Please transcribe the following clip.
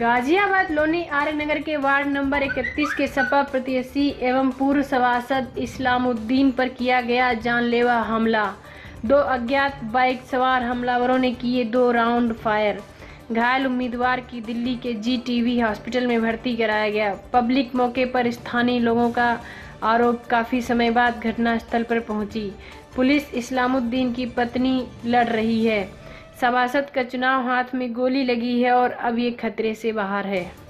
गाजियाबाद लोनी आर्य नगर के ward number 31 के सपा प्रत्याशी एवं पूर्व सभासद इस्लामुद्दीन पर किया गया जानलेवा हमला। दो अज्ञात बाइक सवार हमलावरों ने किए दो राउंड फायर। घायल उम्मीदवार की दिल्ली के जी टीवी हॉस्पिटल में भर्ती कराया गया। पब्लिक मौके पर स्थानीय लोगों का आरोप काफ़ी समय बाद घटनास्थल पर पहुँची। पुलिस इस्लामुद्दीन की पत्नी लड़ रही है। सभासद का चुनाव हाथ में गोली लगी है और अब ये खतरे से बाहर है।